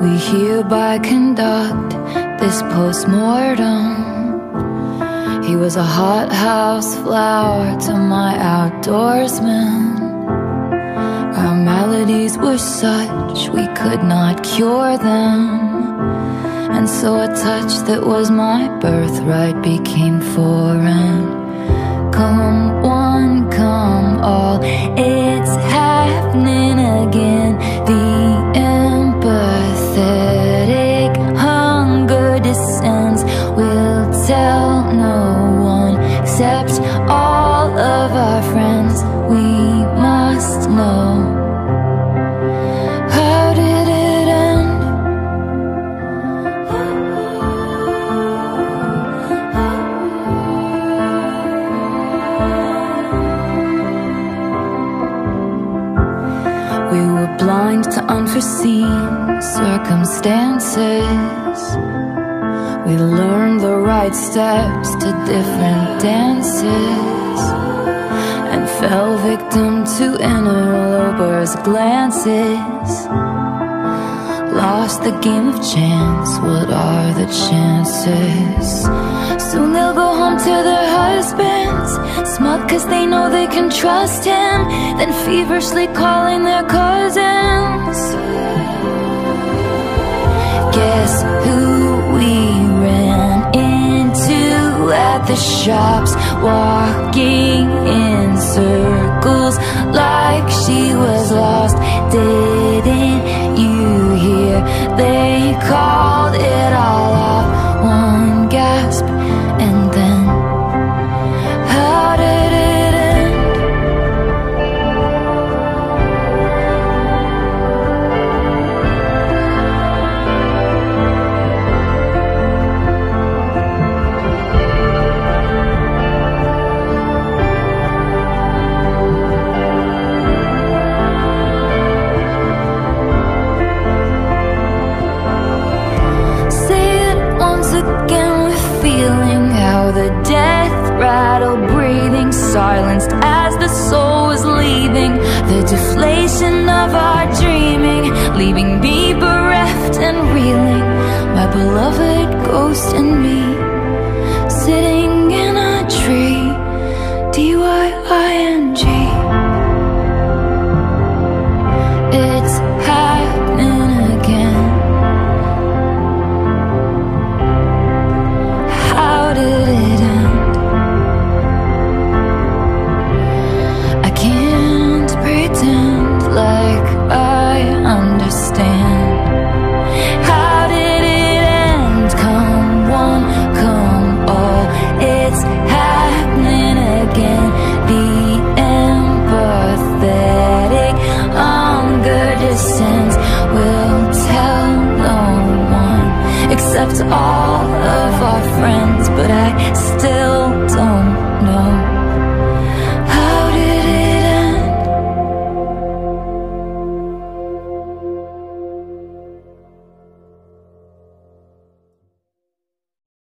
I conduct this postmortem. He was a hothouse flower to my outdoorsman. Our maladies were such we could not cure them. And so a touch that was my birthright became foreign. Come no one except all of our friends. We must know. How did it end? We were blind to unforeseen circumstances. We learned the right steps to different dances and fell victim to interlopers' glances. Lost the game of chance, what are the chances? Soon they'll go home to their husbands, smug cause they know they can trust him, then feverishly calling their cousins. The shops, walking in circles like she was lost. Didn't how the death rattle breathing silenced as the soul was leaving. The deflation of our dreaming leaving me bereft and reeling. My beloved ghost and me sitting in a tree. D-Y-I-N-G It's still don't know.